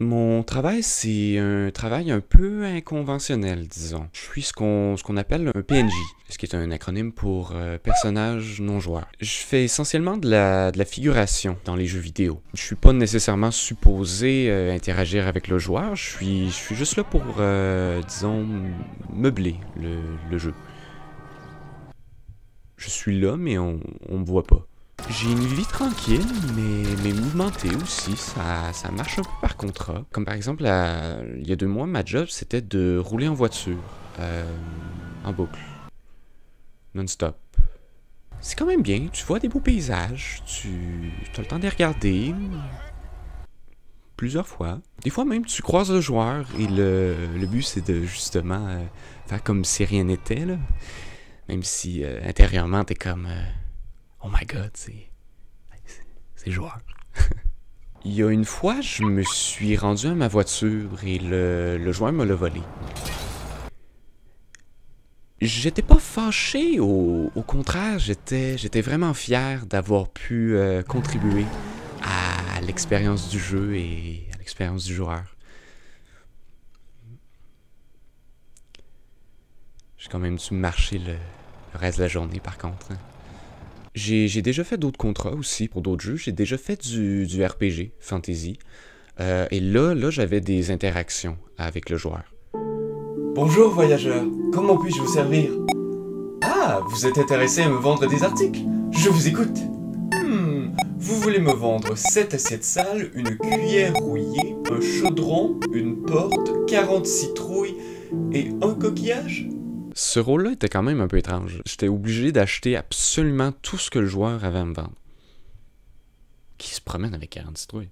Mon travail, c'est un travail un peu inconventionnel, disons. Je suis ce qu'on appelle un PNJ, ce qui est un acronyme pour euh, personnage non joueur. Je fais essentiellement de la, de la figuration dans les jeux vidéo. Je suis pas nécessairement supposé euh, interagir avec le joueur, je suis, je suis juste là pour, euh, disons, meubler le, le jeu. Je suis là, mais on, on me voit pas. J'ai une vie tranquille, mais, mouvementée aussi. Ça, ça marche un peu par contrat. Comme par exemple, il y a deux mois, ma job, c'était de rouler en voiture. euh, en boucle. Non-stop. C'est quand même bien. Tu vois des beaux paysages. Tu as le temps de les regarder. Plusieurs fois. Des fois même, tu croises le joueur et le, le but, c'est de justement euh, faire comme si rien n'était. là. Même si euh, intérieurement, t'es comme... Oh my god, c'est. c'est- joueur. Il y a une fois, je me suis rendu à ma voiture et le, le joueur me l'a volé. J'étais pas fâché, au, au contraire, j'étais, j'étais vraiment fier d'avoir pu euh, contribuer à l'expérience du jeu et à l'expérience du joueur. J'ai quand même dû marcher le, le reste de la journée par contre. hein. J'ai déjà fait d'autres contrats aussi pour d'autres jeux. J'ai déjà fait du, du RPG, fantasy. Euh, et là, là, j'avais des interactions avec le joueur. Bonjour voyageur, comment puis-je vous servir? Ah, vous êtes intéressé à me vendre des articles Je vous écoute. Hmm, vous voulez me vendre 7 assiettes sales, une cuillère rouillée, un chaudron, une porte, 40 citrouilles et un coquillage? Ce rôle-là était quand même un peu étrange. J'étais obligé d'acheter absolument tout ce que le joueur avait à me vendre. Qui se promène avec 40 citrouilles?